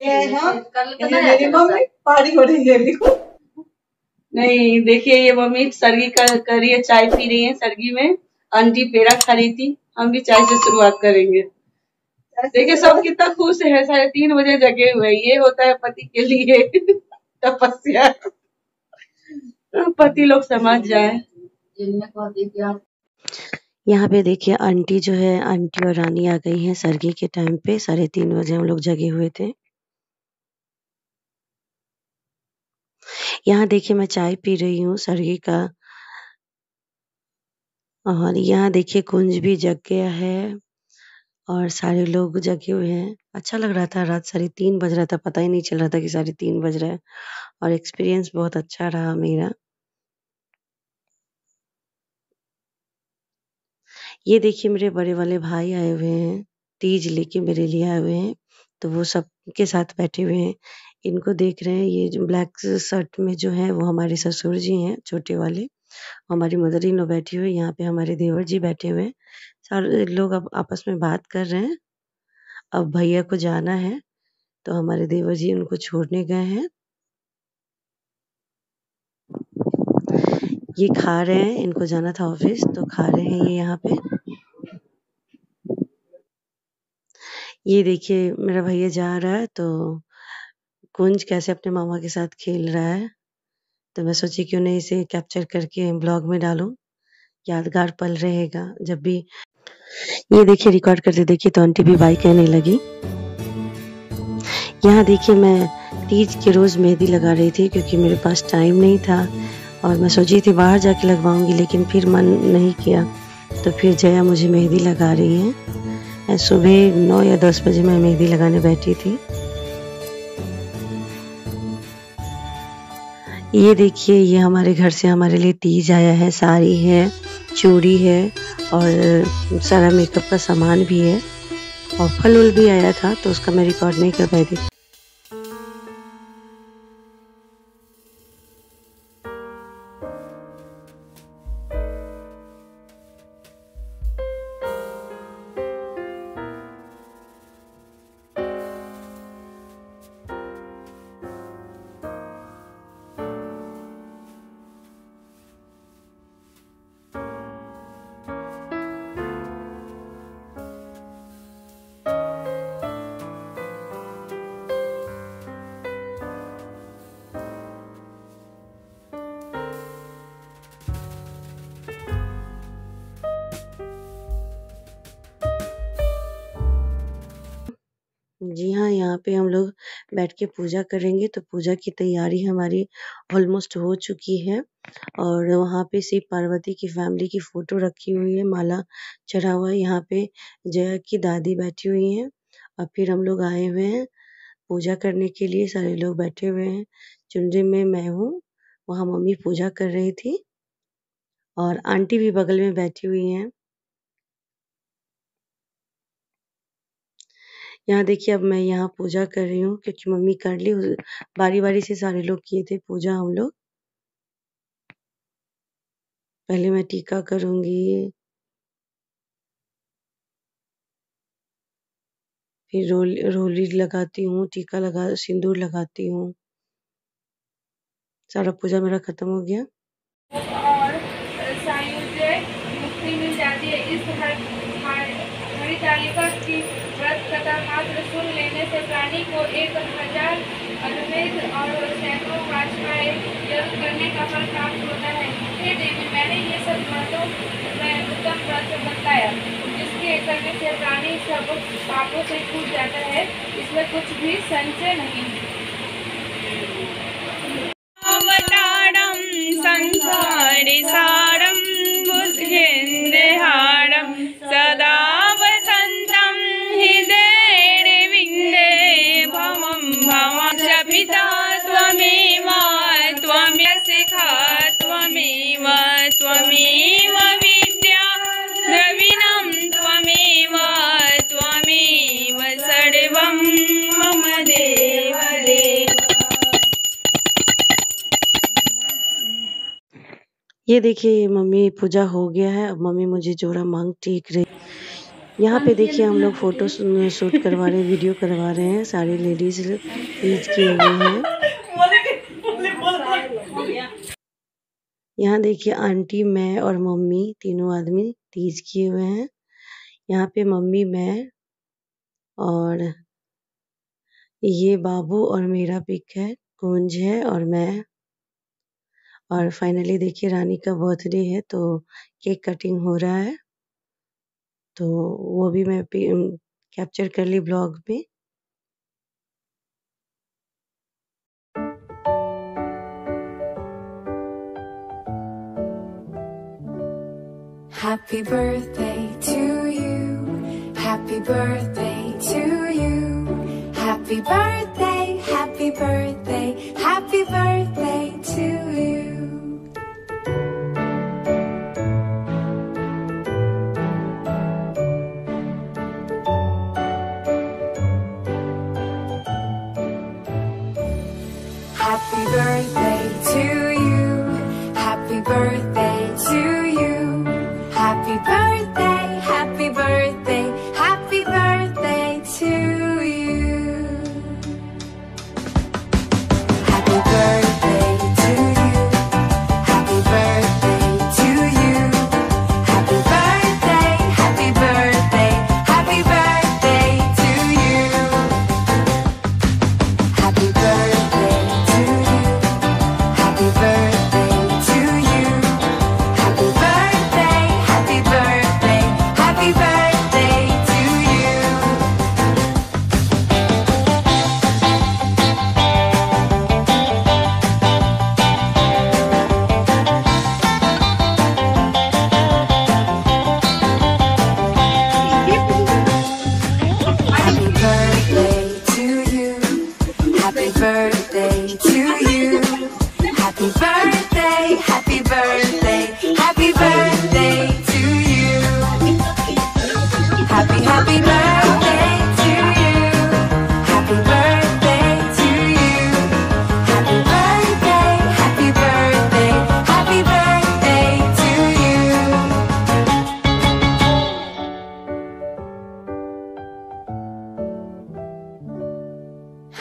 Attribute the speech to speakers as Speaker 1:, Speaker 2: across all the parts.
Speaker 1: लेते
Speaker 2: ये मेरी मम्मी? पारी हो रही है देखो
Speaker 3: नहीं देखिए ये मम्मी सर्गी कर, कर रही है चाय पी रही है सर्गी में। आंटी पेड़ा खा रही थी हम भी चाय से शुरुआत करेंगे। देखिए सब कितना खुश है साढ़े तीन बजे जगे हुए ये होता है पति के लिए तपस्या। पति लोग समझ जाए।
Speaker 4: यहाँ पे देखिए आंटी जो है आंटी और रानी आ गई हैं सर्गी के टाइम पे। साढ़े तीन बजे हम लोग जगे हुए थे। यहाँ देखिए मैं चाय पी रही हूँ सरगी का। और यहाँ देखिए कुंज भी जग गया है और सारे लोग जगे हुए हैं। अच्छा लग रहा था रात साढ़े तीन बज रहा था, पता ही नहीं चल रहा था कि साढ़े तीन बज रहा है। और एक्सपीरियंस बहुत अच्छा रहा मेरा। ये देखिए मेरे बड़े वाले भाई आए हुए हैं, तीज लेके मेरे लिए आए हुए हैं तो वो सब के साथ बैठे हुए हैं। इनको देख रहे हैं, ये ब्लैक शर्ट में जो है, वो हमारे ससुर जी हैं, छोटे वाले। हमारी मदर इन लॉ बैठी हुई यहाँ पे हमारे देवर जी बैठे हुए हैं। सारे, लोग अब आपस में बात कर रहे हैं। अब भैया को जाना है तो हमारे देवर जी उनको छोड़ने गए हैं। ये खा रहे हैं, इनको जाना था ऑफ़िस तो खा रहे हैं ये यहाँ पे। ये देखिए, मेरा भैया जा रहा है तो कुंज कैसे अपने मामा के साथ खेल रहा है? तो मैं सोची क्यों नहीं इसे कैप्चर करके ब्लॉग में डालूं? यादगार पल रहेगा। जब भी ये देखिए रिकॉर्ड करते देखिए तो आंटी भी बाई कहने लगी। यहाँ देखिए मैं तीज के रोज मेहंदी लगा रही थी क्योंकि मेरे पास टाइम नहीं था और मैं सोची थी बाहर जाके लगवाऊँगी, लेकिन फिर मन नहीं किया। तो फिर जया मुझे मेहंदी लगा रही है। सुबह नौ या दस बजे मैं मेहंदी लगाने बैठी थी। ये देखिए, ये हमारे घर से हमारे लिए तीज आया है, साड़ी है, चूड़ी है और सारा मेकअप का सामान भी है और फल उल भी आया था तो उसका मैं रिकॉर्ड नहीं कर पाई थी। जी हाँ यहाँ पे हम लोग बैठ के पूजा करेंगे तो पूजा की तैयारी हमारी ऑलमोस्ट हो चुकी है। और वहाँ पे शिव पार्वती की फैमिली की फ़ोटो रखी हुई है, माला चढ़ा हुआ है। यहाँ पे जया की दादी बैठी हुई हैं और फिर हम लोग आए हुए हैं पूजा करने के लिए। सारे लोग बैठे हुए हैं। चुनरी में मैं हूँ, वहाँ मम्मी पूजा कर रही थी और आंटी भी बगल में बैठी हुई हैं। यहाँ देखिए अब मैं यहाँ पूजा कर रही हूँ, क्योंकि मम्मी कर ली बारी बारी से सारे लोग किए थे पूजा हम लोग। पहले मैं टीका करूँगी। फिर रोल, रोली लगाती हूँ, टीका लगा, सिंदूर लगाती हूँ। सारा पूजा मेरा खत्म हो गया।
Speaker 5: और मुक्ति मिल जाती है। इस हर, हरि तालिका की व्रत कथा मात्र सुन प्राणी को एक हज़ार अनुमेद और सैकड़ों वाजपेयी यज्ञ करने का फल प्राप्त होता है। हे देवी, मैंने ये सब व्रतों में उत्तम व्रत बताया। जिसके करने से प्राणी सब पापों से छूट जाता है। इसमें कुछ भी संचय नहीं।
Speaker 4: ये देखिए मम्मी पूजा हो गया है। अब मम्मी मुझे जोड़ा मांग टीक रही यहाँ पे देखिए हम लोग फ़ोटो शूट करवा रहे हैं वीडियो करवा रहे हैं। सारी लेडीज़ तीज किए हुए हैं। यहाँ देखिए आंटी मैं और मम्मी तीनों आदमी तीज किए हुए हैं। यहाँ पे मम्मी मैं और ये बाबू और मेरा पिक है कुंज है और मैं। और फाइनली देखिए रानी का बर्थडे है तो केक कटिंग हो रहा है तो वो भी मैं कैप्चर कर ली ब्लॉग में
Speaker 6: Happy birthday to you. Happy birthday to you. Happy birthday, happy birthday, happy birthday to you. very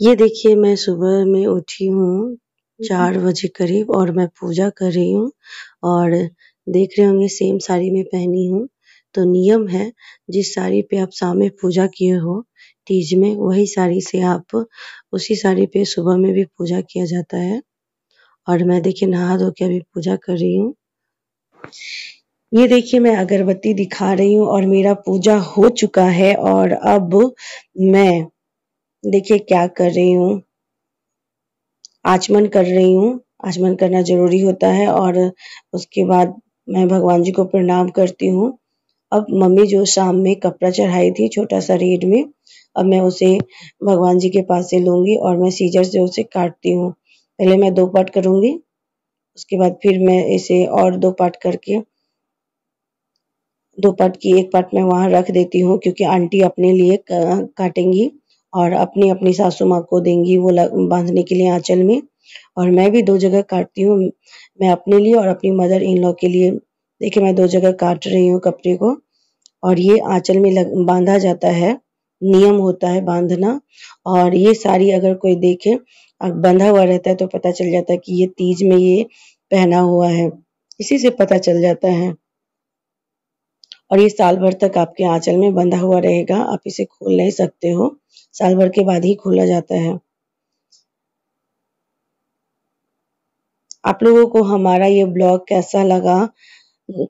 Speaker 4: ये देखिए मैं सुबह में उठी हूँ चार बजे करीब और मैं पूजा कर रही हूँ और देख रहे होंगे सेम साड़ी में पहनी हूँ। तो नियम है जिस साड़ी पे आप शाम में पूजा किए हो तीज में वही साड़ी से आप उसी साड़ी पे सुबह में भी पूजा किया जाता है। और मैं देखिए नहा धो के अभी पूजा कर रही हूँ। ये देखिए मैं अगरबत्ती दिखा रही हूँ और मेरा पूजा हो चुका है और अब मैं देखिए क्या कर रही हूँ। आचमन कर रही हूँ। आचमन करना ज़रूरी होता है और उसके बाद मैं भगवान जी को प्रणाम करती हूँ। अब मम्मी जो शाम में कपड़ा चढ़ाई थी छोटा सा रेड में, अब मैं उसे भगवान जी के पास से लूँगी और मैं सीजर से उसे काटती हूँ। पहले मैं दो पार्ट करूँगी, उसके बाद फिर मैं इसे और दो पार्ट करके, दो पार्ट की एक पार्ट मैं वहाँ रख देती हूँ क्योंकि आंटी अपने लिए काटेंगी। और अपनी अपनी सासू माँ को देंगी वो बांधने के लिए आंचल में। और मैं भी दो जगह काटती हूँ मैं अपने लिए और अपनी मदर इन लॉ के लिए। देखिए मैं दो जगह काट रही हूँ कपड़े को। और ये आंचल में लग, बांधा जाता है नियम होता है बांधना। और ये साड़ी अगर कोई देखे बंधा हुआ रहता है तो पता चल जाता है कि ये तीज में ये पहना हुआ है। इसी से पता चल जाता है। और ये साल भर तक आपके आंचल में बंधा हुआ रहेगा। आप इसे खोल नहीं सकते हो। साल भर के बाद ही खोला जाता है। आप लोगों को हमारा ये ब्लॉग कैसा लगा?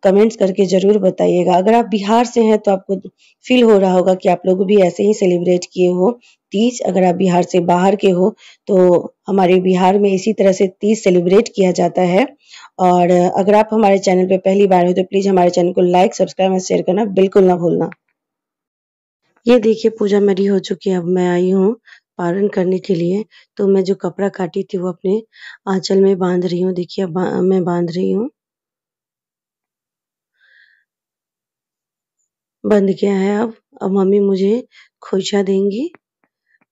Speaker 4: कमेंट्स करके ज़रूर बताइएगा। अगर आप बिहार से हैं तो आपको फील हो रहा होगा कि आप लोग भी ऐसे ही सेलिब्रेट किए हो। तीज अगर आप बिहार से बाहर के हो तो हमारे बिहार में इसी तरह से तीज सेलिब्रेट किया जाता है। और अगर आप हमारे चैनल पे पहली बार हो तो प्लीज़ हमारे चैनल को लाइक सब्सक्राइब और शेयर करना बिल्कुल ना भूलना। ये देखिए, पूजा मेरी हो चुकी है। अब मैं आई हूँ पारण करने के लिए। तो मैं जो कपड़ा काटी थी, वो अपने आंचल में बाँध रही हूँ। देखिए मैं बाँध रही हूँ। बंद किया है अब। अब मम्मी मुझे खोइछा देंगी।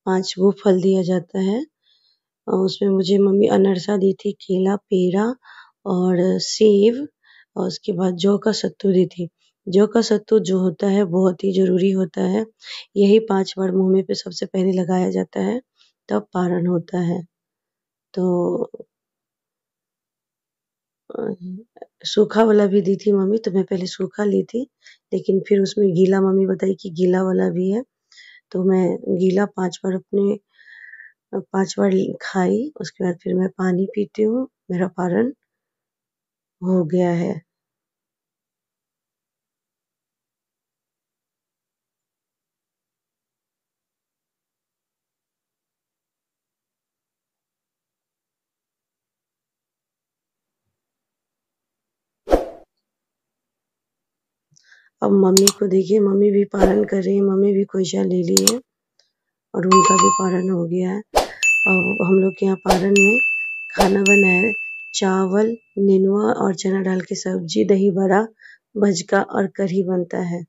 Speaker 4: पाँच वो फल दिया जाता है। और उसमें मुझे मम्मी अनरसा दी थी, केला, पेड़ा और सेब और उसके बाद जौ का सत्तू दी थी। जौ का सत्तू जो होता है, बहुत ही ज़रूरी होता है। यही पाँच बार मुँह पे सबसे पहले लगाया जाता है, तब पारण होता है। तो सूखा वाला भी दी थी मम्मी तो मैं पहले सूखा ली थी, लेकिन फिर उसमें गीला, मम्मी बताई कि गीला वाला भी है तो मैं गीला पाँच बार अपने, पाँच बार खाई, उसके बाद फिर मैं पानी पीती हूँ, मेरा पारण हो गया है। अब मम्मी को देखिए, मम्मी भी पालन कर रही है, मम्मी भी कोशा ले ली है और उनका भी पालन हो गया है। और हम लोग के यहाँ पारण में खाना बना है, चावल, नेनुआ और चना डाल के सब्ज़ी, दही बड़ा भजका और कढ़ी बनता है।